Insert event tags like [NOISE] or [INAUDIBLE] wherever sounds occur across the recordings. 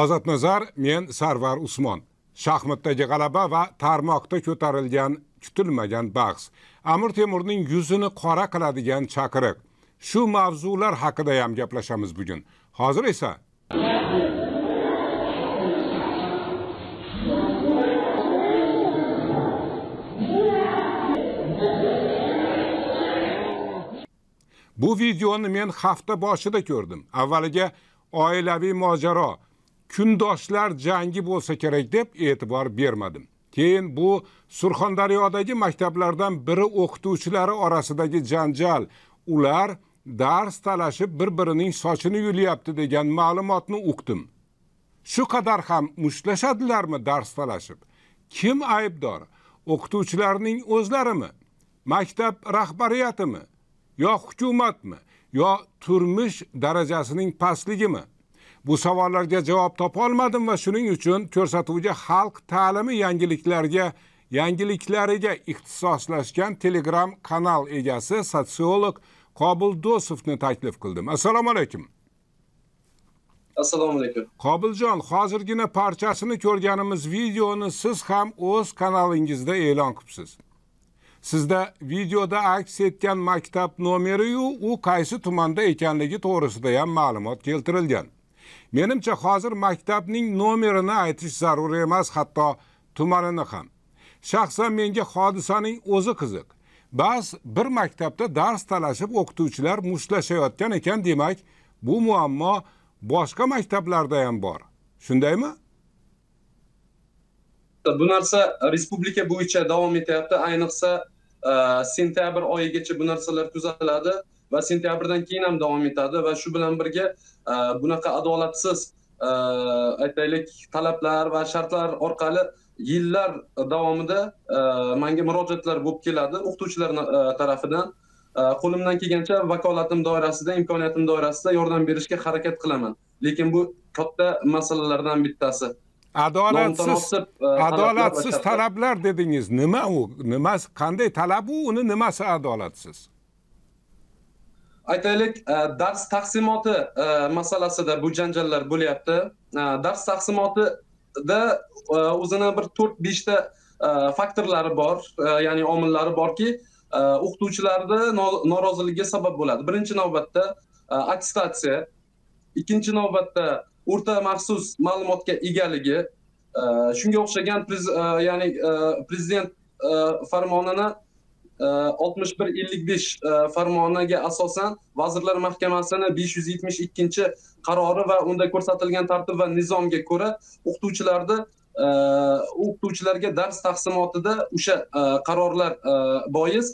ozodnazar men sarvar usmon. Shaxmatdagi g'alaba va tarmoqda ko'tarilgan kutilmagan bahs. Amir temurning yuzini qora qiladigan chaqiriq. Shu mavzular haqida ham gaplashamiz bugun. Hozir esa bu videoni men hafta boshida ko'rdim. Avvaliga oilaviy mojaro kundoshlar jangi bo'lsa kerak deb e'tibor bermadim keyin bu surxondaryodagi maktablardan biri o'qituvchilari orasidagi janjal. Ular dars talashib bir birining sochini yulyapti degan ma'lumotni uqdim shu qadar ham mushtlashadilarmi dars talashib? Kim aybdor? O'qituvchilarning o'zlarimi maktab rahbariyatimi? Yo hukumatmi? Yo turmush darajasining pastligimi bu savollarga javob topolmadim va shuning uchun ko'rsatuvga xalq ta'limi yangiliklarga yangiliklariga ixtisoslashgan telegram kanal egasi sotsiolog qobil do'sovni taklif qildim. Assalomu alaykum. Assalomu alaykum. Qobiljon hozirgina parchasini ko'rganimiz videoni siz ham o'z kanalingizda e'lon qilibsiz. Sizda videoda aks etgan maktab nomeriyu u qaysi tumanda ekanligi to'g'risida ham ma'lumot keltirilgan menimcha hozir maktabning nomerini aytish zarur emas hatto tumanini ham. Shaxsan menga hodisaning o'zi qiziq. Ba'zi bir maktabda dars talashib o'qituvchilar mushtlashayotgan ekan demak bu muammo boshqa maktablarda ham bor. Shundaymi? Bu narsa respublika bo'yicha davom etyapti. Ayniqsa e, sentyabr oyigacha bu narsalar kuzatiladi va sentyabrdan keyin ham davom etadi va shu bilan birga e, bunaqa adolatsiz e, aytaylik talablar va shartlar orqali yillar davomida e, manga murojaatlar bo'lib keladi o'qituvchilar tarafidan. Qo'limdan kelgancha vakolatim doirasida imkoniyatim doirasida yordam berishga harakat qilaman. Lekin bu katta masalalardan bittasi. Adolatsiz adolatsiz talablar dedingiz. Nima u? Nimasi qanday talab u? Uni nimasi adolatsiz aytaylik e, dars taqsimoti e, masalasida bu janjallar bo'lyapti. E, dars taqsimotida o'zini bir to'rt beshta faktorlari bor ya'ni omillari borki o'qituvchilarni noroziligiga sabab bo'ladi. Birinchi navbatda attestatsiya. Ikkinchi navbatda o'rta maxsus ma'lumotga egaligi. Shunga o'xshagan ya'ni prezident farmonini oltmish bir ellik besh e, farmoniga asosan vazirlar mahkamasini besh yuz yetmish ikkinchi qarori va unda ko'rsatilgan tartib va nizomga ko'ra o'qituvchilarni e, o'qituvchilarga dars taqsimotida o'sha e, qarorlar e, bois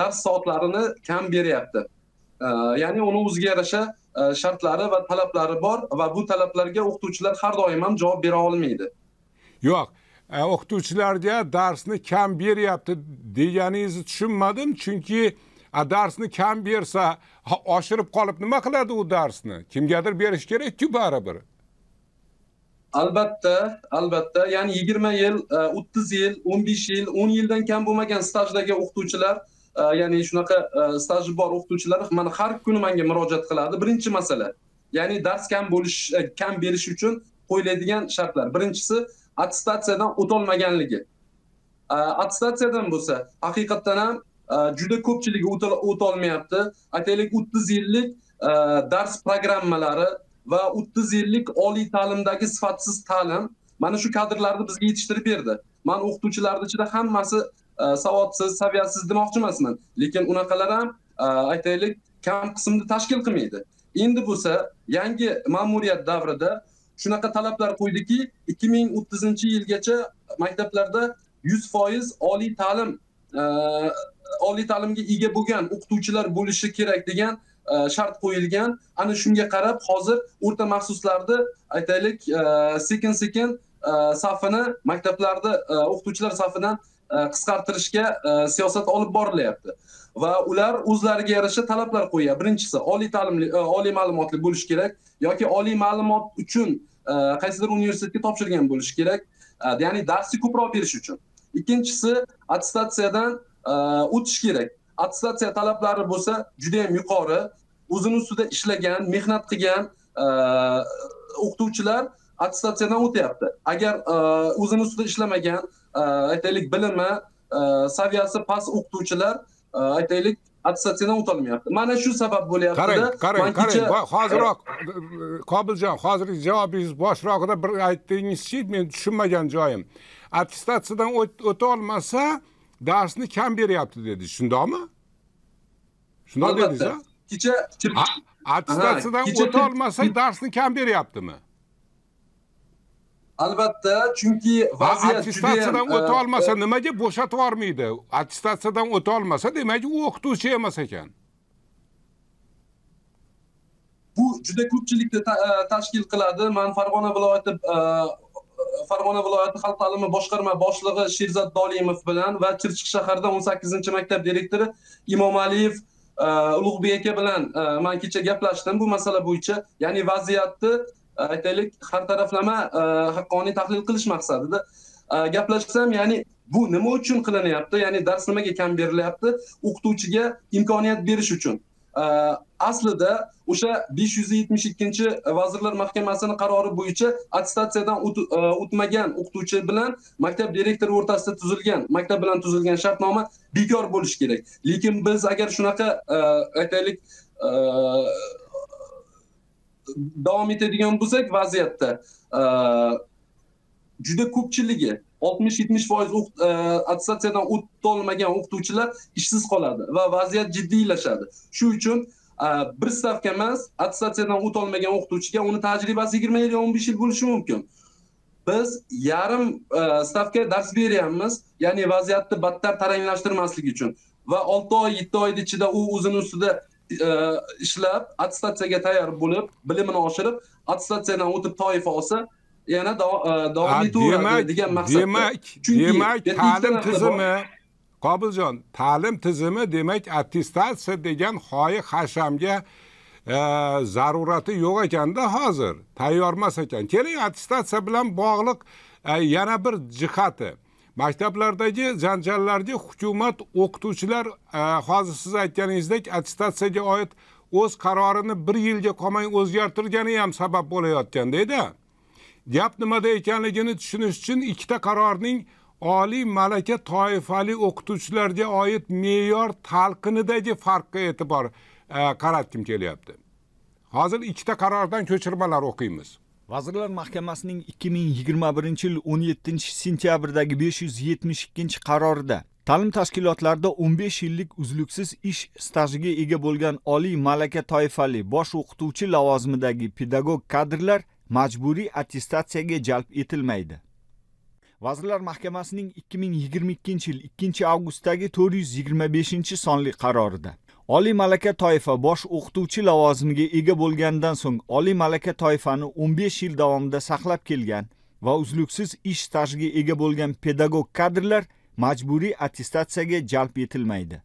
dars soatlarini kam beryapti. Ya'ni uni o'ziga yarasha shartlari va talablari bor va bu talablarga o'qituvchilar har doim ham javob bera olmaydi. Yo'q. E, o'qituvchilarga darsni kam beryapti deganingizni tushunmadim. Chunki darsni kam bersa oshirib qolib nima qiladi u darsni? Kimgadir berish kerakku baribir. Albatta albatta. Ya'ni yigirma yil e, o'ttiz yil o'n besh yil o'n yildan kam bo'lmagan stajdagi o'qituvchilar e, ya'ni shunaqa e, staji bor o'qituvchilar mana har kuni menga murojaat qiladi. Birinchi masala ya'ni dars kam bo'lish kam berish uchun qo'yiladigan shartlar. Birinchisi attestatsiyadan o'tolmaganligi. Attestatsiyadan bo'lsa haqiqatdan ham e, juda ko'pchiligi o'tolmayapti. Aytaylik o'ttiz yillik e, dars programmalari va o'ttiz yillik oliy ta'limdagi sifatsiz ta'lim mana shu kadrlarni bizga yetishtirib berdi. Man o'qituvchilarni ichida hammasi e, savodsiz saviyasiz demoqchi emasman. Lekin unaqalar ham aytaylik kam qismni tashkil qilmaydi. Endi bo'lsa yangi ma'muriyat davrida shunaqa talablar qo'ydiki ikki ming o'ttizinchi yilgacha maktablarda yuz foiz oliy ta'lim e, oliy ta'limga ega bo'lgan o'qituvchilar bo'lishi kerak degan e, shart qo'yilgan. Ana shunga qarab hozir o'rta maxsuslarni aytaylik e, sekin sekin safini maktablarda o'qituvchilar safidan qisqartirishga siyosat olib borilyapti. Va ular o'zlariga yarasha talablar qo'yyapti birinchisi oliy ta'limli e, oliy ma'lumotli bo'lishi kerak yoki oliy ma'lumot uchun e, qaysidir universitetga topshirgan bo'lishi kerak e, ya'ni darsni ko'proq berish uchun. Ikkinchisi attestatsiyadan o'tish kerak. Attestatsiya talablari bo'lsa juda yam yuqori. O'zini ustida ishlagan mehnat qilgan o'qituvchilar attestatsiyadan o'tyapti. Agar o'zini ustida ishlamagan aytaylik bilimi saviyasi past o'qituvchilar aytaylik attestatsiyadan o'tolmayapti mana shu sabab bo'lyaptida qarang qarang qarang hoziroq qobiljon hozirgi javobingiz boshrog'ida bir aytdingizchi men tushunmagan joyim attestatsiyadan o'tolmasa darsni kam beryapti dedi. Shundoqmi shundoq dedingiz kecha attestatsiyadan o'tolmasa darsni kam beryaptimi albatta chunki vaziyat attestatsiyadan o'ta olmasa nimaga bo'shatib yubormaydi attestatsiyadan o'ta olmasa demak u o'qituvchi emas ekan. Bu juda ko'pchilikni tashkil qiladi. Man farg'ona viloyati farg'ona viloyati xalq ta'limi boshqarma boshlig'i sherzod dolimov bilan va chirchiq shaharida o'n sakkizinchi maktab direktori imomaliyev ulug'bek aka bilan man kecha gaplashdim bu masala bo'yicha. Ya'ni vaziyatni aytaylik har taraflama e, haqqoniy tahlil qilish maqsadida. Gaplashsam ya'ni bu nima uchun qilinyapti? Ya'ni dars nimaga kam berilyapti? O'qituvchiga imkoniyat berish uchun. Aslida o'sha besh yuz yetmish ikkinchi vazirlar mahkamasini qarori bo'yicha attestatsiyadan e, o'tmagan o'qituvchi bilan maktab direktori o'rtasida tuzilgan maktab bilan tuzilgan shartnoma bekor bo'lishi kerak. Lekin biz agar shunaqa e, aytaylik davom etadigan bo'lsak vaziyatda e, juda ko'pchiligi oltmish yetmish foiz e, attestatsiyadan o'tolmagan o'qituvchilar ishsiz qoladi va vaziyat jiddiylashadi. Shu uchun e, bir stavka emas attestatsiyadan o'tolmagan o'qituvchiga uni tajribasi yigirma yil yo o'n besh yil bo'lishi mumkin. Biz yarim e, stavka dars beryapmiz ya'ni vaziyatni battar taranglashtirmaslik uchun va olti oy yetti oyni ichida u o'zini ustida ishlab attestatsiyaga tayyor bo'lib bilimini oshirib attestatsiyadan o'tib toifa olsa yana e, davom etaveradi degan maqsadda. demak demak ta'lim tizimi qobiljon ta'lim tizimi demak attestatsiya degan hoyi hashamga e, zarurati yo'q ekanda hozir. Tayyor emas ekan. Keling attestatsiya bilan bog'liq yana bir jihati maktablardagi janjallarga hukumat o'qituvchilar e, hozir siz aytganingizdek attestatsiyaga oid o'z qarorini bir yilga qolmay o'zgartirgani ham sabab bo'layotgandayda gap nimada ekanligini tushunish uchun ikkita qarorning oliy malaka toifali o'qituvchilarga oid me'yor talqinidagi farqqa e'tibor e, qaratgim kelyapti. Hozir ikkita qarordan ko'chirmalar o'qiymiz. Vazirlar mahkamasining 2021 yil 17 sentyabrdagi 572 qarorida ta'lim tashkilotlarida 15 yillik uzluksiz ish stajiga ega bo'lgan oliy malaka toifali bosh o'qituvchi lavozimidagi pedagog kadrlar majburiy attestatsiyaga jalb etilmaydi. Vazirlar mahkamasining 2022 yil 2 avgustdagi 425 sonli qarorida oliy malaka toifa bosh o'qituvchi lavozimiga ega bo'lgandan so'ng oliy malaka toifani 15 yil davomida saqlab kelgan va uzluksiz ish stajiga ega bo'lgan pedagog kadrlar majburiy attestatsiyaga jalb etilmaydi.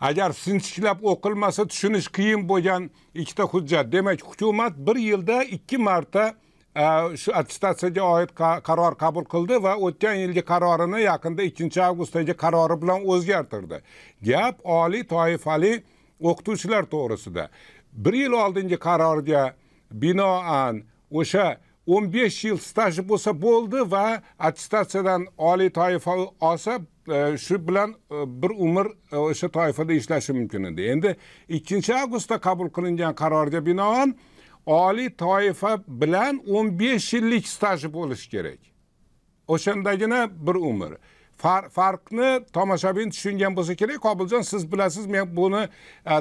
Agar sinchiklab o'qilmasa tushunish qiyin bo'lgan ikkita hujjat. Demak hukumat bir yilda ikki marta attestatsiyaga oid qaror qabul qildi va o'tgan yilgi qarorini yaqinda ikkinchi avgustdagi qarori bilan o'zgartirdi gap oliy toifali o'qituvchilar to'g'risida bir yil oldingi qarorga binoan o'sha o'n besh yil staji bo'lsa bo'ldi va attestatsiyadan oliy toifa olsa shu bilan bir umr o'sha toifada ishlashi mumkin edi endi ikkinchi avgustda qabul qilingan qarorga binoan oliy toifa bilan o'n besh yillik staji bo'lishi kerak o'shandagina bir umr farqni tomoshabin tushungan bo'lsa kerak qobiljon siz bilasiz men buni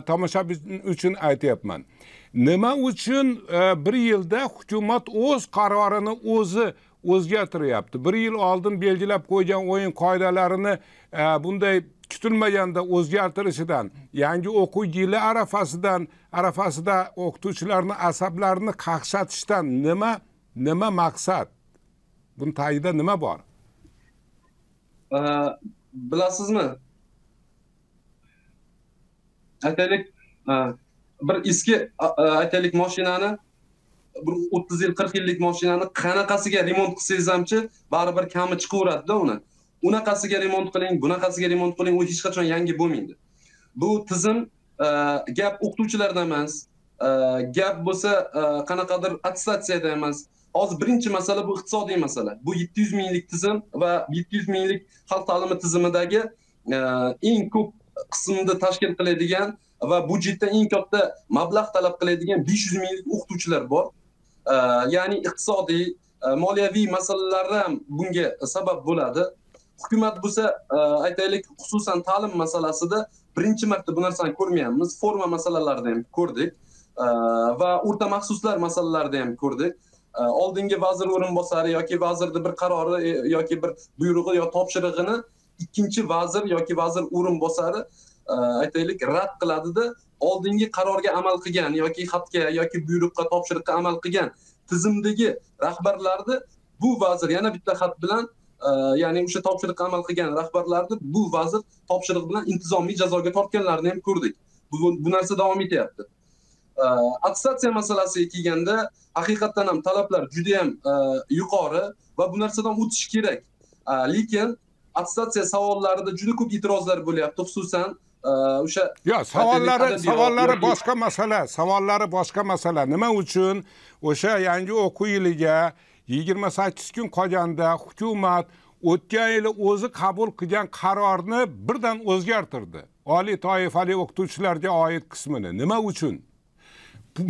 tomoshabin uchun aytyapman nima uchun e, bir yilda hukumat o'z qarorini o'zi o'zgartiryapti bir yil oldin belgilab qo'ygan o'yin qoidalarini e, bunday kutilmaganda o'zgartirishidan yangi o'quv yili arafasidan arafasida o'qituvchilarni asablarini qaqshatishdan nima nima maqsad? Buni tagida nima bor? Bilasizmi? Aytaylik e, bir eski e, aytaylik moshinani bir o'ttiz yil qirq yillik moshinani qanaqasiga remont qilsangiz hamchi baribir kami chiqaveradida uni. Unaqasiga remont qiling bunaqasiga remont qiling u hech qachon yangi bo'lmaydi. Bu tizim e, gap o'qituvchilarda emas e, gap bo'lsa e, qanaqadir attestatsiyada emas. Hozir birinchi masala bu iqtisodiy masala. Bu yetti yuz minglik tizim va yetti yuz minglik xalq ta'limi tizimidagi eng ko'p qismni tashkil qiladigan va budjetdan eng katta mablag' talab qiladigan besh yuz minglik o'qituvchilar bor. Ya'ni iqtisodiy moliyaviy masalalar ham bunga sabab bo'ladi. Hukumat bo'lsa e, aytaylik xususan ta'lim masalasida birinchi marta bu narsani ko'rmayapmiz. Forma masalalarida ham ko'rdik e, va o'rta maxsuslar masalalarida ham ko'rdik. E, oldingi vazir o'rinbosari yoki vazirni bir qarori yoki bir buyrug'i yo topshirig'ini ikkinchi vazir yoki vazir o'rinbosari aytaylik rad qiladida oldingi qarorga amal qilgan yoki xatga yoki buyruqqa topshiriqqa amal qilgan tizimdagi rahbarlarni bu vazir yana bitta xat bilan ya'ni o'sha topshiriqqa amal qilgan rahbarlarni bu vazir topshiriq bilan intizomiy jazoga tortganlarini ham ko'rdik. Bu, bu narsa davom etyapti. Attestatsiya masalasiga kelganda haqiqatdan ham talablar juda yam yuqori va bu narsadan o'tish kerak. Lekin attestatsiya savollarida juda ko'p e'tirozlar bo'lyapti xususan o'sha yo'q savollari savollari boshqa masala savollari boshqa masala. Nima uchun? O'sha yangi o'quv yiliga yigirma sakkiz kun qolganda hukumat o'tgan yili o'zi qabul qilgan qarorni birdan o'zgartirdi. Oliy toifali o'qituvchilarga oid qismini nima uchun?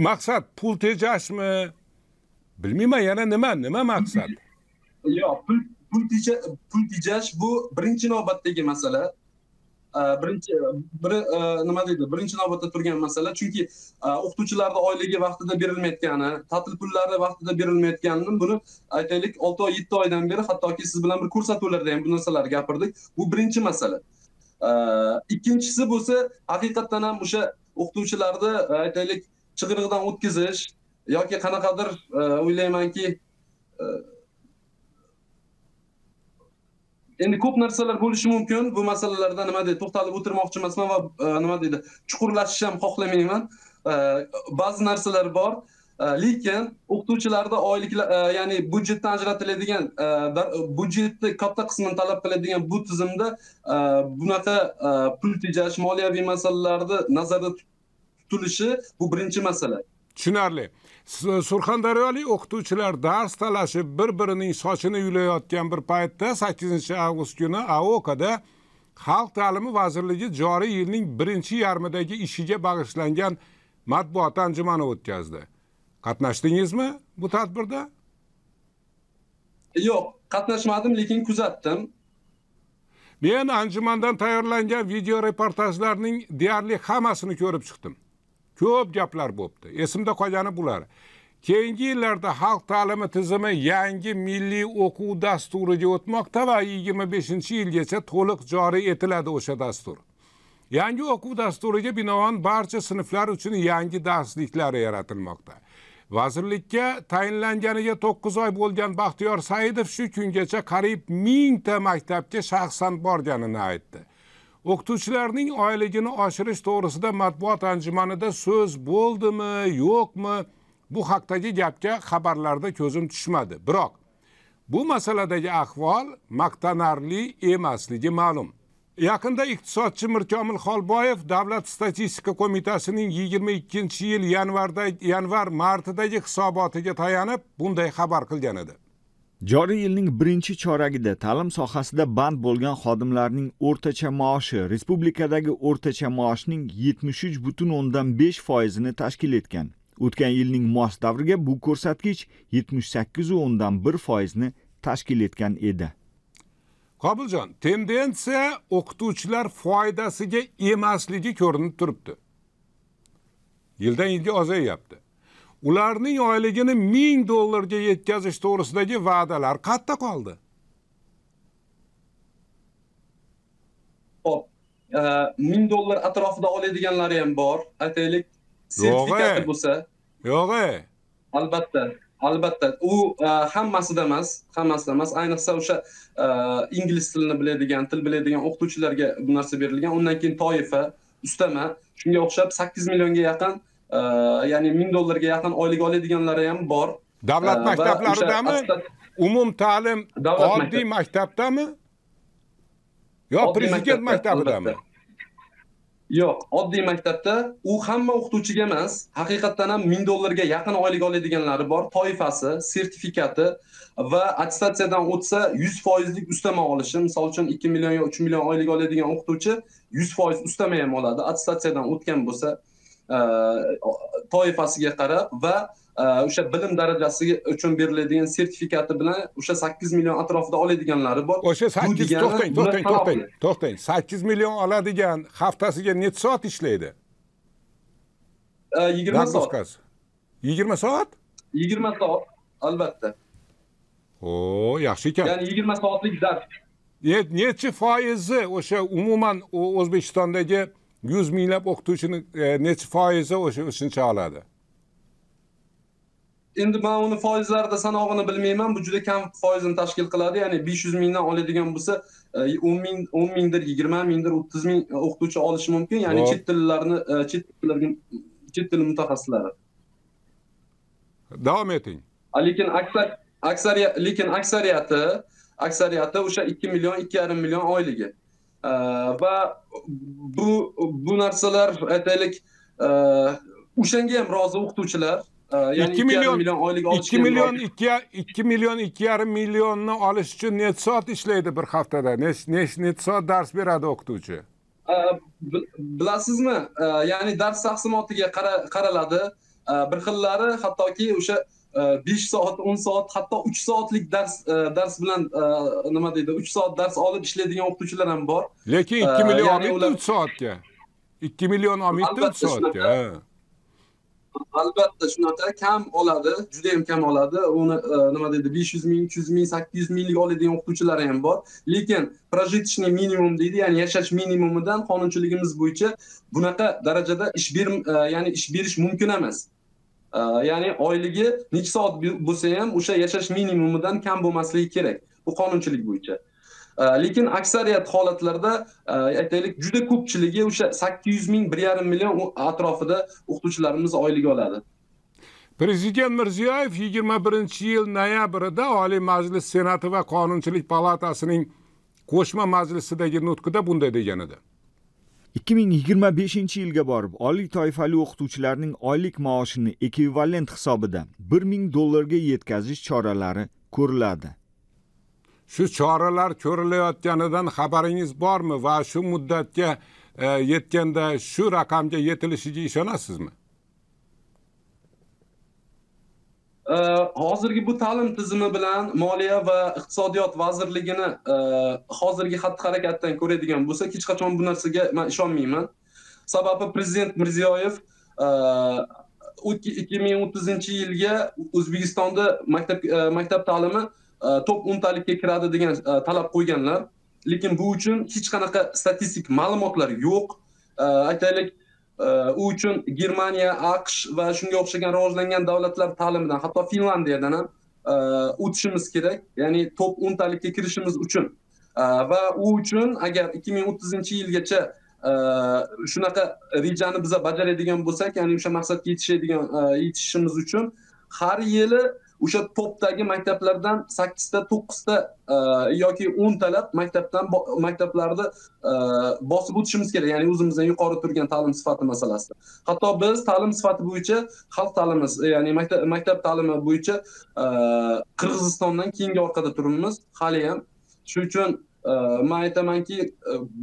Maqsad pul tejashmi? Bilmayman yana nima nima maqsad? Yo'q pul pul tejash bu birinchi navbatdagi masala. Э, birinchi bir э, nima deydi? Birinchi navbatda turgan masala chunki э, o'qituvchilarni oyligi vaqtida berilmayotgani ta'til pullari vaqtida berilmayotgani buni aytaylik olti oy yetti oydan beri hattoki siz bilan bir ko'rsatuvlarda ham bu narsalarni gapirdik. Bu birinchi masala. Ikkinchisi bo'lsa haqiqatdan ham o'sha o'qituvchilarni e, aytaylik chig'iriqdan o'tkazish yoki qanaqadir e, o'ylaymanki e, endi ko'p narsalar bo'lishi mumkin. Bu masalalarda nima deydi to'xtalib o'tirmoqchi emasman va e, nima deydi chuqurlashishni ham xohlamayman. E, ba'zi narsalar bor. E, lekin o'qituvchilarda oyliklar ya'ni budjetdan ajratiladigan budjetni katta qismini talab qiladigan bu tizimda bunaqa pul tejash moliyaviy masalalarni nazarda tutilishi bu birinchi masala. Tushunarli. Surxondaryolik o'qituvchilar dars talashib bir birining sochini yulayotgan bir paytda sakkizinchi avgust kuni aokada xalq ta'limi vazirligi joriy yilning birinchi yarmidagi ishiga bag'ishlangan matbuot anjumani o'tkazdi. Qatnashdingizmi bu tadbirda? Yo'q qatnashmadim lekin kuzatdim. Men anjumandan tayyorlangan video reportajlarning deyarli hammasini ko'rib chiqdim ko'p gaplar bo'libdi esimda qolgani bular. Keyingi yillarda xalq ta'limi tizimi yangi milliy o'quv dasturiga o'tmoqda va yigirma beshinchi yilgacha to'liq joriy etiladi o'sha dastur. Yangi o'quv dasturiga binoan barcha sinflar uchun yangi darsliklar yaratilmoqda. Vazirlikka tayinlanganiga to'qqiz oy bo'lgan baxtiyor saidov shu kungacha qariyb mingta maktabga shaxsan borganini aytdi o'qituvchilarning oyligini oshirish to'g'risida matbuot anjumanida so'z bo'ldimi yo'qmi? Bu haqdagi gapga xabarlarda ko'zim tushmadi. Biroq bu masaladagi ahvol maqtanarli emasligi ma'lum. Yaqinda iqtisodchi mirkomil xolboyev davlat statistika qo'mitasining yigirma ikkinchi yil yanvarda yanvar martidagi hisobotiga tayanib bunday xabar qilgan edi. Joriy yilning birinchi choragida ta'lim sohasida band bo'lgan xodimlarning o'rtacha maoshi respublikadagi o'rtacha maoshning yetmish uch butun o'ndan besh foizini tashkil etgan. O'tgan yilning mos davriga bu ko'rsatkich yetmish sakkizu o'ndan bir foizni tashkil etgan edi. Qobiljon tendensiya o'qituvchilar foydasiga emasligi ko'rinib turibdi. Yildan yilga ozayyapti ularning oyligini ming dollarga yetkazish to'g'risidagi va'dalar qayerda qoldi? Hop e, ming dollar atrofida oladiganlari ham bor aytaylik. Sertifikati bo'lsa. Yo'q albatta albatta. U e, hammasida emas hammasida emas ayniqsa o'sha e, ingliz tilini biladigan til biladigan o'qituvchilarga bu narsa berilgan. Undan keyin toifa ustama. Shunga o'xshab sakkiz millionga yaqin ya'ni ming dollarga yaqin oylik oladiganlari ham bor. Davlat maktablaridami? umum ta'lim oddiy maktabdami? Yo prezident maktabidami yo'q oddiy maktabda u hamma o'qituvchiga emas haqiqatdan ham ming dollarga yaqin oylik oladiganlari bor. Toifasi sertifikati va attestatsiyadan o'tsa yuz foizlik ustama olishi. Misol uchun ikki million yo uch million oylik oladigan o'qituvchi yuz foiz ustama ham oladi. Attestatsiyadan o'tgan bo'lsa toifasiga qarab va o'sha bilim darajasi uchun beriladigan sertifikati bilan o'sha sakkiz million atrofida oladiganlari bor o'sha sakkiz to'xtang to'xtang to'xtang to'xtang sakkiz million oladigan haftasiga necha soat ishlaydi yigirma soat yigirma soat yigirma soat albatta o yaxshi ekan ya'ni yigirma soatlik dars nechi foizi o'sha umuman o'zbekistondagi yuz minglab o'qituvchini e, nechi foizi o'sha shuncha oladi endi man uni foizlarida sanog'ini bilmayman bu juda kam foizini tashkil qiladi ya'ni besh yuz mingdan oladigan bo'lsa e, o'n ming o'n mingdir yigirma mingdir o'ttiz ming o'qituvchi olishi mumkin ya'ni chet tillarni e, chet tillarga chet til mutaxassislari. Davom eting. Lekin aksar aksariyat lekin aksariyati aksariyati o'sha ikki million ikki yarim million oyligi va bu bu narsalar aytaylik o'shanga ham rozi o'qituvchilar ya'ni 2 million million oylik olish 2 million 2 2 million 2,5 millionni olish uchun necha soat ishlaydi bir haftada necha soat dars beradi o'qituvchi bilasizmi ya'ni dars taqsimotiga qaraladi bir xillari hattoki o'sha besh soat o'n soat hatto uch soatlik dars dars bilan nima deydi uch soat dars olib ishlaydigan o'qituvchilar ham bor. Lekin ikki million olmaydida uch soatga. Ikki million olmaydida uch soatga albatta shunaqa kam oladi juda yam kam oladi. Uni e, nima deydi besh yuz ming uch yuz ming sakkiz yuz minglik oladigan o'qituvchilari ham bor. Lekin прожиточный minimum deydi ya'ni yashash minimumidan qonunchiligimiz bo'yicha bunaqa darajada ish ber e, ya'ni ish berish mumkin emas ya'ni oyligi necha soat bo'lsa ham o'sha yashash minimumidan kam bo'lmasligi kerak bu qonunchilik bo'yicha. Lekin aksariyat holatlarda e, aytaylik juda ko'pchiligi o'sha sakkiz yuz ming bir yarim million atrofida o'qituvchilarimiz oylik oladi. Prezident mirziyoyev yigirma birinchi yil noyabrida oliy majlis senati va qonunchilik palatasining qo'shma majlisidagi nutqida bunday degan edi. Ikki ming yigirma beshinchi yilga borib oliy toifali o'qituvchilarning oylik maoshini ekvivalent hisobida bir ming dollarga yetkazish choralari ko'riladi. Shu choralar ko'rilayotganidan xabaringiz bormi va shu muddatga e, yetganda shu raqamga yetilishiga ishonasizmi e, hozirgi bu ta'lim tizimi bilan moliya va iqtisodiyot vazirligini e, hozirgi xatti harakatdan ko'radigan bo'lsak hech qachon bu narsaga man ishonmayman. Sababi prezident mirziyoyev e, ikki ming o'ttizinchi yilga o'zbekistonda maktab e, maktab ta'limi top o'ntalikka kiradi degan talab qo'yganlar. Lekin bu uchun hech qanaqa statistik ma'lumotlar yo'q. E, aytaylik u uchun germaniya aqsh va shunga o'xshagan rivojlangan davlatlar ta'limidan hatto finlandiyadan ham o'tishimiz kerak. Ya'ni top o'ntalikka kirishimiz uchun. Va u uchun agar ikki ming o'ttizinchi yilgacha shunaqa rejani biza bajaradigan bo'lsak ya'ni o'sha maqsadga yetishadigan yetishishimiz uchun har yili o'sha topdagi maktablardan sakkizta to'qqizta e, yoki o'ntalab maktabdan maktablarni e, bosib o'tishimiz kerak. Ya'ni o'zimizdan yuqori turgan ta'lim sifati masalasida. Hatto biz ta'lim sifati bo'yicha xalq ta'limi ya'ni maktab maktab ta'limi bo'yicha e, qirg'izistondan keyingi orqada turibmiz. Hali ham. Shuning uchun man aytamanki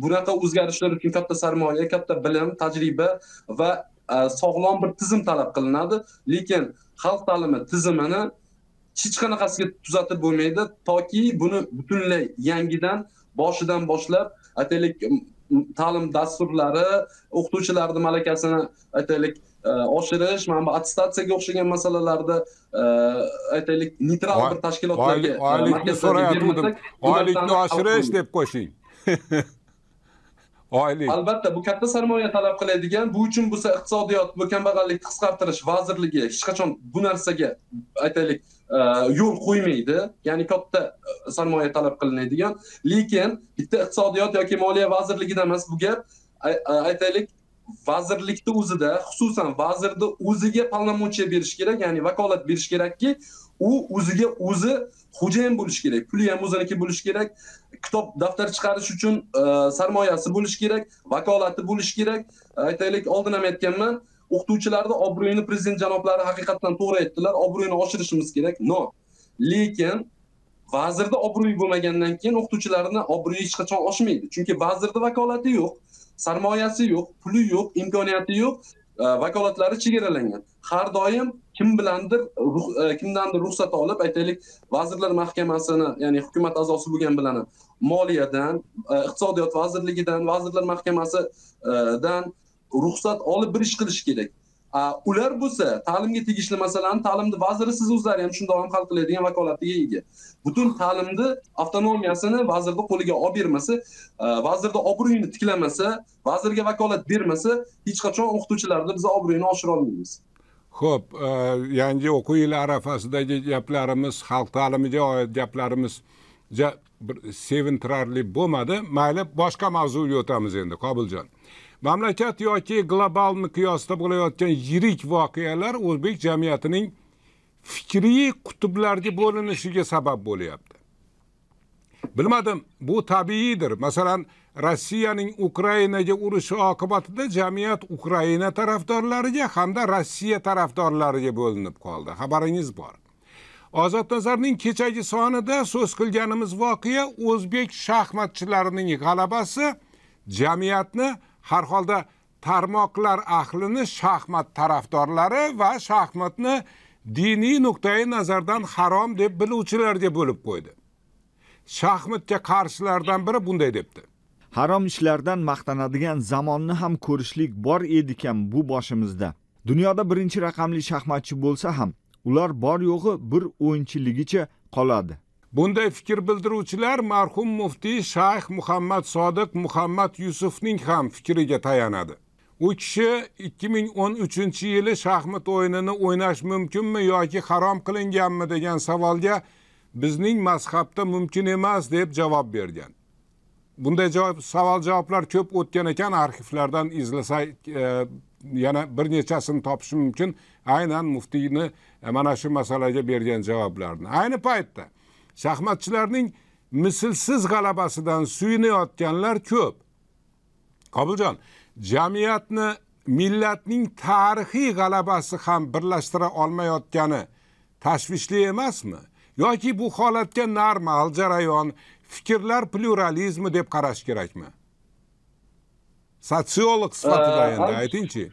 bunaqa o'zgarishlar uchun katta sarmoya katta bilim tajriba va sog'lom bir tizim talab qilinadi. Lekin xalq ta'limi tizimini hech qanaqasiga tuzatib bo'lmaydi toki buni butunlay yangidan boshidan boshlab aytaylik ta'lim dasturlari o'qituvchilarni malakasini aytaylik e, oshirish mana bu attestatsiyaga o'xshagan masalalarda e, aytaylik neytral bir tashkilotlarga e, oylikni so'rayotgandim oylikni oshirish deb qo'shing [LAUGHS] oylik. Albatta bu katta sarmoya talab qiladigan bu uchun bo'lsa iqtisodiyot bu kambag'allikni qisqartirish vazirligi hech qachon bu narsaga aytaylik Э, yo'l qo'ymaydi. Ya'ni katta э, sarmoya talab qilinadigan. Lekin bitta iqtisodiyot yoki moliya vazirligida emas bu gap aytaylik vazirlikni o'zida xususan vazirni o'ziga полномочия berish kerak ya'ni vakolat berish kerakki u o'ziga o'zi xo'jayin bo'lishi kerak. Puli ham o'ziniki bo'lishi kerak. Kitob daftar chiqarish uchun e, sarmoyasi bo'lishi kerak vakolati bo'lishi kerak. Aytaylik oldin ham aytganman o'qituvchilarni obro'yini prezident janoblari haqiqatdan to'g'ri aytdilar. Obro'yini oshirishimiz kerak. No. Lekin vazirda obro'yi bo'lmagandan keyin o'qituvchilarni obro'yi hech qachon oshmaydi. Chunki vazirni vakolati yo'q sarmoyasi yo'q puli yo'q imkoniyati yo'q e, vakolatlari chegaralangan. Har doim kim bilandir e, kimdandir ruxsat olib aytaylik vazirlar mahkamasini ya'ni hukumat a'zosi bo'lgan bilan ham moliyadan e, iqtisodiyot vazirligidan vazirlar mahkamasidan ruxsat olib bir ish qilish kerak. Ular bo'lsa ta'limga tegishli masalani ta'limni vaziri siz o'zlari ham shundoq ham hal qiladigan vakolatiga ega. Butun ta'limni avtonomiyasini vazirni qo'liga olib bermasa vazirni obro'yini tiklamasa vazirga vakolat bermasa hech qachon o'qituvchilarni biz obro'yini oshira olmaymiz. Ho'p yangi o'quv yili arafasidagi gaplarimiz xalq ta'limiga oid gaplarimiz bir sevintirarli bo'lmadi. Mayli boshqa mavzuga o'tamiz endi qobiljon. Mamlakat yoki global miqyosda bo'layotgan yirik voqealar o'zbek jamiyatining fikriy qutblarga bo'linishiga sabab bo'lyapti. Bilmadim bu tabiiydir. Masalan rossiyaning ukrainaga urushi oqibatida jamiyat ukraina tarafdorlariga hamda rossiya tarafdorlariga bo'linib qoldi. Xabaringiz bor. Ozod nazarning kechagi sonida so'z qilganimiz voqea o'zbek shaxmatchilarining g'alabasi jamiyatni har holda tarmoqlar ahlini shaxmat tarafdorlari va shaxmatni diniy nuqtai nazardan harom deb biluvchilarga bo'lib qo'ydi. Shaxmatga qarshilardan biri bunday debdi. Harom ishlardan maqtanadigan zamonni ham ko'rishlik bor edikan bu boshimizda. Dunyoda birinchi raqamli shaxmatchi bo'lsa ham ular bor yo'g'i bir o'yinchiligicha qoladi. Bunday fikr bildiruvchilar marhum muftiy shayx muhammad sodiq muhammad yusufning ham fikriga tayanadi. U kishi 2013 yili shaxmat o'yinini o'ynash mumkinmi yoki harom qilinganmi degan savolga bizning mazhabda mumkin emas deb javob bergan. Bunday javob savol javoblar ko'p o'tgan ekan arxivlardan izlasak e, yana bir nechasini topish mumkin. Aynan muftiyni e, mana shu masalaga bergan javoblarni. Ayni paytda shaxmatchilarning mislsiz g'alabasidan suyunayotganlar ko'p. Qobuljon jamiyatni millatning tarixiy g'alabasi ham birlashtira olmayotgani tashvishli emasmi? Yoki bu holatga normal jarayon fikrlar pluralizmi deb qarash kerakmi? Sotsiolog sifatida endi aytingchi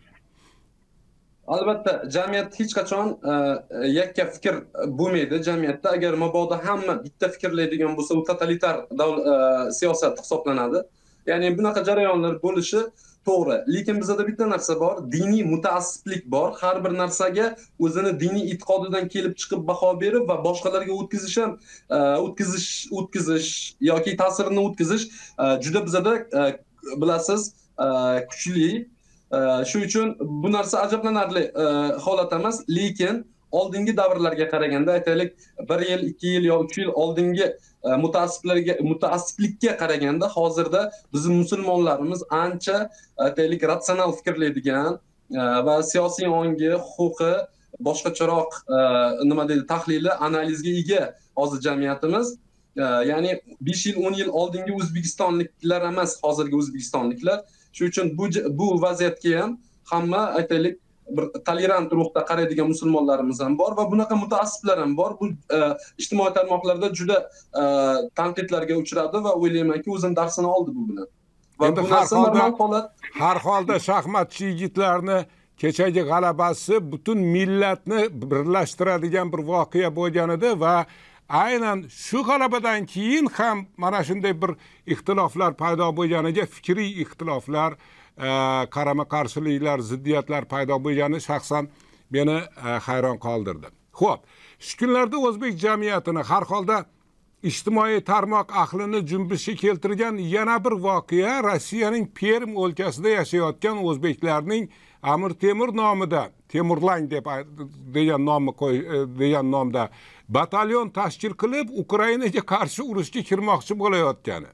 albatta jamiyat hech qachon e, e, yakka fikr bo'lmaydi. Jamiyatda agar mabodo hamma bitta fikrlaydigan bo'lsa u totalitar e, siyosat hisoblanadi. Ya'ni bunaqa jarayonlar bo'lishi to'g'ri. Lekin bizada bitta narsa bor diniy mutaassiblik bor. Har bir narsaga o'zini diniy e'tiqodidan kelib chiqib baho berib va boshqalarga o'tkazish ham o'tkazish o'tkazish yoki ta'sirini o'tkazish juda bizada bilasiz kuchli shu uchun bu narsa ajablanarli e, holat emas. Lekin oldingi davrlarga qaraganda aytaylik bir yil ikki yil yo uch yil oldingi e, mutaassiblarga mutaassiblikka qaraganda hozirda bizni musulmonlarimiz ancha aytaylik ratsional fikrlaydigan e, va siyosiy ongi huquqi boshqacharoq nima deydi tahlili analizga ega hozir jamiyatimiz. Ya'ni besh yil o'n yil oldingi o'zbekistonliklar emas hozirgi o'zbekistonliklar. Shuning uchun bu bu vaziyatga ham hamma aytaylik bir tolerant ruhda qaraydigan musulmonlarimiz ham bor va bunaqa mutaassiblar ham bor. Bu e, ijtimoiy tarmoqlarda juda e, tanqidlarga uchradi va o'ylaymanki o'zini darsini oldi bu bilan. Endi har holda har holda shaxmatchi yigitlarni kechagi g'alabasi butun millatni birlashtiradigan bir voqea bo'lganida va aynan shu g'alabadan keyin ham mana shunday bir ixtiloflar paydo bo'lganiga fikriy ixtiloflar e, qarama qarshiliklar ziddiyatlar paydo bo'lgani shaxsan meni e, hayron qoldirdi. Ho'p shu kunlarda o'zbek jamiyatini har holda ijtimoiy tarmoq ahlini junbishga keltirgan yana bir voqea rossiyaning perm o'lkasida yashayotgan o'zbeklarning amir temur nomida temurlang deb degan nomni qo'y e, degan nomda batalyon tashkil qilib ukrainaga qarshi urushga kirmoqchi bo'layotgani.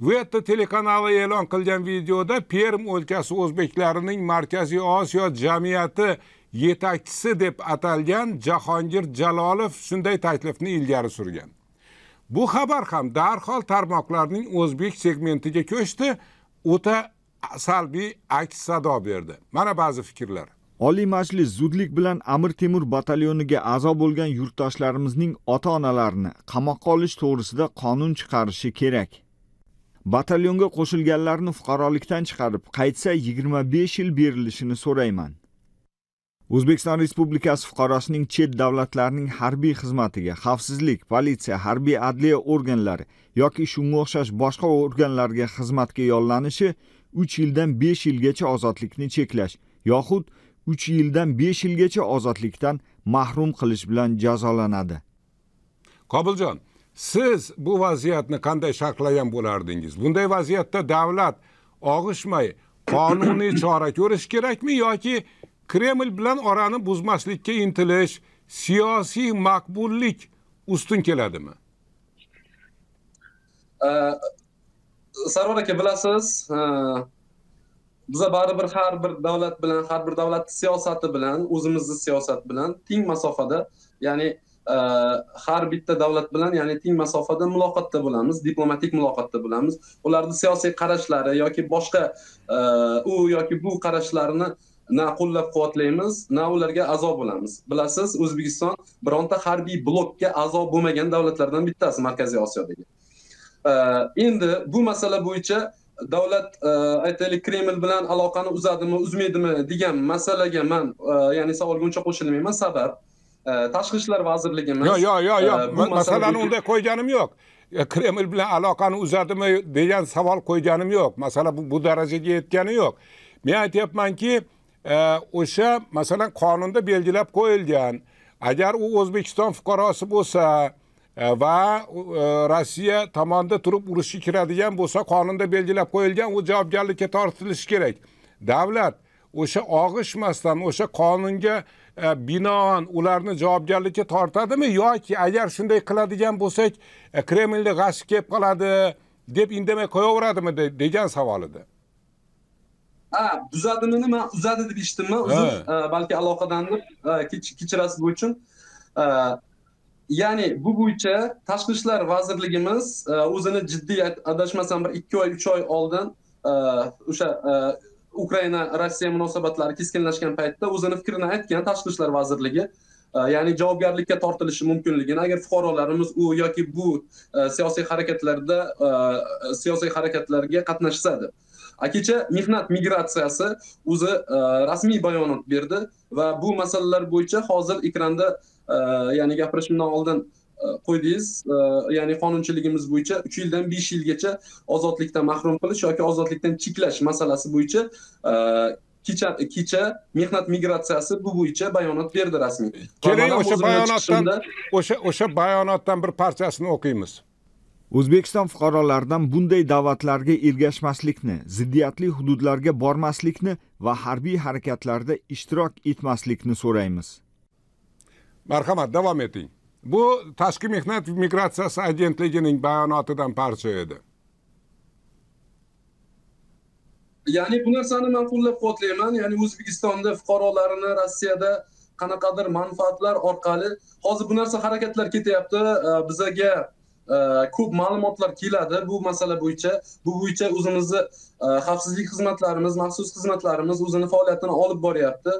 Vetta telekanali e'lon qilgan videoda perm o'lkasi o'zbeklarining markaziy osiyo jamiyati yetakchisi deb atalgan jahongir jalolov shunday taklifni ilgari surgan. Bu xabar ham darhol tarmoqlarning o'zbek segmentiga ko'chdi. O'ta salbiy aks sado berdi. Mana ba'zi fikrlar. Oliy majlis zudlik bilan amir temur batalyoniga a'zo bo'lgan yurtdoshlarimizning ota onalarini qamoqqa olish to'g'risida qonun chiqarishi kerak. Batalyonga qo'shilganlarni fuqarolikdan chiqarib qaytsa 25 yil berilishini so'rayman. O'zbekiston respublikasi fuqarosining chet davlatlarning harbiy xizmatiga xavfsizlik politsiya harbiy adliya organlari yoki shunga o'xshash boshqa organlarga xizmatga yollanishi uch yildan besh yilgacha ozodlikni cheklash yoxud uch yildan besh yilgacha ozodlikdan mahrum qilish bilan jazolanadi qobiljon siz bu vaziyatni qanday sharhlagan bo'lardingiz bunday vaziyatda davlat og'ishmay qonuniy chora [COUGHS] ko'rish kerakmi yoki kreml bilan orani buzmaslikka intilish siyosiy maqbullik ustun keladimi sarvar aka bilasiz biza baribir har bir davlat bilan har bir davlatni siyosati bilan o'zimizni siyosat bilan teng masofada ya'ni e, har bitta davlat bilan ya'ni teng masofada muloqotda bo'lamiz diplomatik muloqotda bo'lamiz. Ularni siyosiy qarashlari yoki boshqa e, u yoki bu qarashlarini na qo'llab quvvatlaymiz na ularga a'zo bo'lamiz. Bilasiz o'zbekiston bironta harbiy blokka a'zo bo'lmagan davlatlardan bittasi markaziy osiyodagi endi bu masala bo'yicha davlat e, aytaylik kreml bilan aloqani uzadimi uzmaydimi degan masalaga man e, ya'ni savolga uncha qo'shilmayman. Sabab e, tashqi ishlar vazirligimiz yo'q yo'q yo'q yo'q masalani unday qo'yganim yo'q. Kreml bilan aloqani uzadimi degan savol qo'yganim yo'q. Masala bu, bu darajaga yetgani yo'q. Men aytyapmanki o'sha masalan qonunda belgilab qo'yilgan agar u o'zbekiston fuqarosi bo'lsa va e, rossiya tomonda turib urushga kiradigan bo'lsa qonunda belgilab qo'yilgan u javobgarlikka tortilishi kerak. Davlat o'sha og'ishmasdan o'sha qonunga e, binoan ularni javobgarlikka tortadimi? Yoki agar shunday qiladigan bo'lsak kremlni g'ashi kelib qoladi deb indamay qo'yaveradimi degan savol edi. Ha buzadimini man uzadi deb eshitdimmi uzr balki aloqadandir kechirasiz bu uchun ya'ni bu bo'yicha tashqi ishlar vazirligimiz e, o'zini jiddiy adashmasam bir ikki oy uch oy oldin e, o'sha e, ukraina rossiya munosabatlari keskinlashgan paytda o'zini fikrini aytgan tashqi ishlar vazirligi ya'ni javobgarlikka tortilishi mumkinligini agar fuqarolarimiz u yoki bu e, siyosiy harakatlarda e, siyosiy harakatlarga qatnashsa deb kecha mehnat migratsiyasi o'zi e, rasmiy bayonot berdi va bu masalalar bo'yicha hozir ekranda ya'ni gapirishimdan oldin qo'ydingiz. Ya'ni qonunchiligimiz bo'yicha uch yildan besh yilgacha ozodlikdan mahrum qilish yoki ozodlikdan cheklash masalasi bo'yicha kecha kecha mehnat migratsiyasi bu bo'yicha bayonot berdi rasmiy. Keling o'sha bayonotdan o'sha o'sha bayonotdan bir parchasini o'qiymiz. O'zbekiston fuqarolaridan bunday da'vatlarga ergashmaslikni ziddiyatli hududlarga bormaslikni va harbiy harakatlarda ishtirok etmaslikni so'raymiz. Marhamat davom eting. Bu tashqi mehnat migratsiyasi agentligining bayonotidan parcha edi ya'ni bu narsani man qo'llab quvvatlayman ya'ni o'zbekistonda fuqarolarini rossiyada qanaqadir manfaatlar orqali hozir bu narsa harakatlar ketyapti. Bizaga e, ko'p ma'lumotlar keladi bu masala bo'yicha. Bu bo'yicha o'zimizni e, xavfsizlik xizmatlarimiz maxsus xizmatlarimiz o'zini faoliyatini olib boryapti.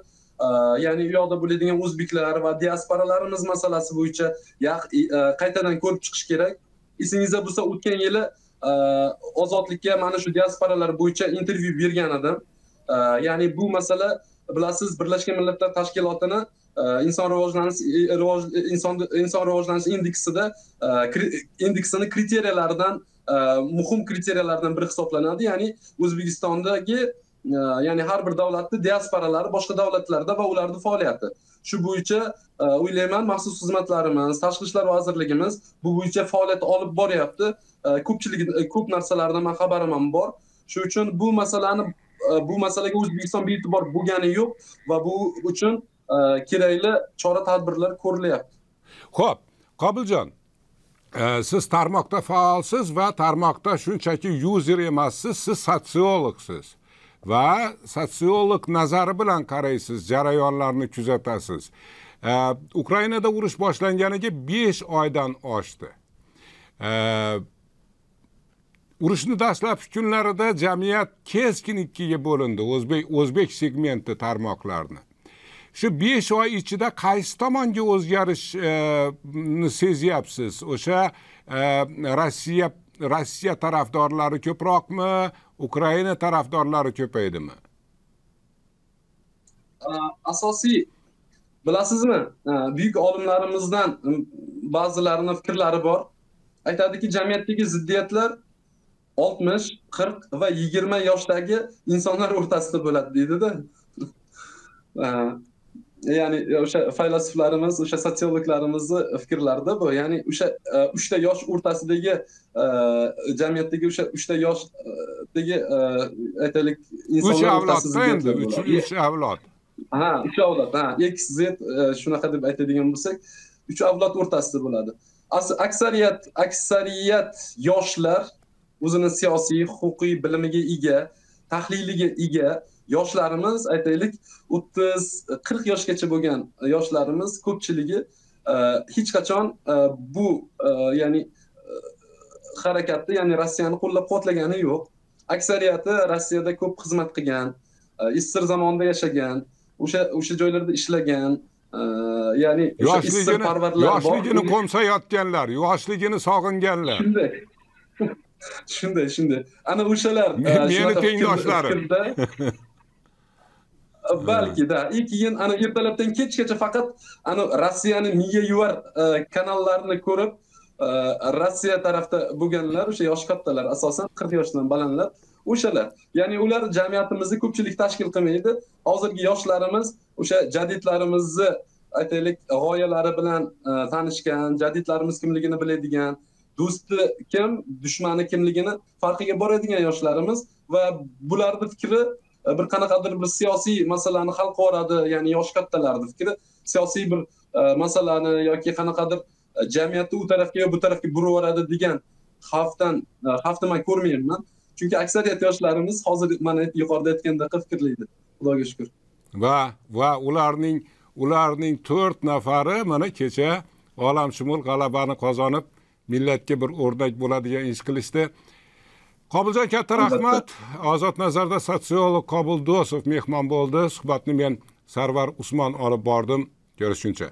Ya'ni u yoqda bo'ladigan o'zbeklar va diasporalarimiz masalasi bo'yicha e, qaytadan ko'rib chiqish kerak. Esingizda bo'lsa o'tgan yili ozodlikka mana shu diasporalar bo'yicha intervyu bergan edim. Ya'ni bu masala bilasiz birlashgan millatlar tashkilotini inson rivojlanish e, e, inson inson rivojlanish indeksida indeksini kriteriyalaridan muhim kriteriyalardan biri hisoblanadi. Ya'ni o'zbekistondagi ya'ni har bir davlatni diasporalari boshqa davlatlarda va ularni faoliyati. Shu bo'yicha e, o'ylayman maxsus xizmatlarimiz tashqi ishlar vazirligimiz bu bo'yicha faoliyat olib boryapti. E, ko'pchilik e, ko'p narsalardan man xabarim ham bor. Shuning uchun bu masalani bu masalaga o'zbekiston bee'tibor bo'lgani yo'q va bu uchun kerakli chora tadbirlar ko'rilyapti. Ho'p qobiljon siz tarmoqda faolsiz va tarmoqda shunchaki yuzer emassiz. Siz sotsiologsiz. Va sotsiolog nazari bilan qaraysiz jarayonlarni kuzatasiz. Ukrainada urush boshlanganiga besh oydan oshdi. Urushni dastlabki kunlarida jamiyat keskin ikkiga bo'lindi o'zbek o'zbek segmenti tarmoqlarni. Shu besh oy ichida qaysi tomonga o'zgarishni sezyapsiz? O'sha rossiya rossiya tarafdorlari ko'proqmi? Ukraina tarafdorlari ko'paydimi? Asosiy bilasizmi? Buyuk olimlarimizdan ba'zilarining fikrlari bor. Aytadiki jamiyatdagi ziddiyatlar oltmish qirq va yigirma yoshdagi insonlar o'rtasida bo'ladi deydida. [LAUGHS] ya'ni o'sha faylasuflarimiz o'sha sotsiologlarimizni fikrlarida bu. Ya'ni o'sha e, uchta yosh o'rtasidagi e, jamiyatdagi o'sha uchta yoshdagi e, aytaylik insonlar o'rtasida endi uch avlod. Ha uch avlod ha x z shunaqa deb aytadigan bo'lsak uch avlod o'rtasida bo'ladi. Aksariyat aksariyat yoshlar o'zini siyosiy huquqiy bilimiga ega tahliliga ega yoshlarimiz aytaylik o'ttiz qirq yoshgacha bo'lgan yoshlarimiz ko'pchiligi e, hech qachon e, bu e, ya'ni harakatni ya'ni rossiyani qo'llab quvvatlagani yo'q. Aksariyati rossiyada ko'p xizmat qilgan sssr zamonida yashagan o'sha o'sha joylarda ishlagan ya'ni yoshligini yoshligini qo'msayotganlar yoshligini sog'inganlar. Shunday. [LAUGHS] Shunday shunday. Ana o'shalar meni tengdoshlarim [LAUGHS] balkida и keyin ana ertalabdan kechgacha faqat ana rossiyani miya yuvar e, kanallarini ko'rib e, rossiya tarafda bo'lganlar o'sha yoshi kattalar asosan qirq yoshdan balandlar o'shalar. Ya'ni ular jamiyatimizni ko'pchilik tashkil qilmaydi. Hozirgi yoshlarimiz o'sha jadidlarimizni aytaylik g'oyalari bilan e, tanishgan jadidlarimiz kimligini biladigan do'sti kim dushmani kimligini farqiga boradigan yoshlarimiz va bularni fikri Э, bir qanaqadir bir siyosiy masalani hal qilib ya'ni yoshi kattalarni fikri siyosiy bir e, masalani yoki qanaqadir e, jamiyatni u tarafga yo bu tarafga burib yuboradi degan xavfdan e, xavfni man ko'rmayapman. Chunki aksariyat yoshlarimiz hozir mana yuqorida aytgandek fikrlaydi xudoga shukur va va ularning ularning to'rt nafari mana kecha olamshumul g'alabani qozonib millatga bir o'rnak bo'ladigan ish qilishdi. Qobuljon katta rahmat ozod nazarda sotsiolog qobul do'stov mehmon bo'ldi. Suhbatni men sarvar usmon olib bordim. Ko'rishguncha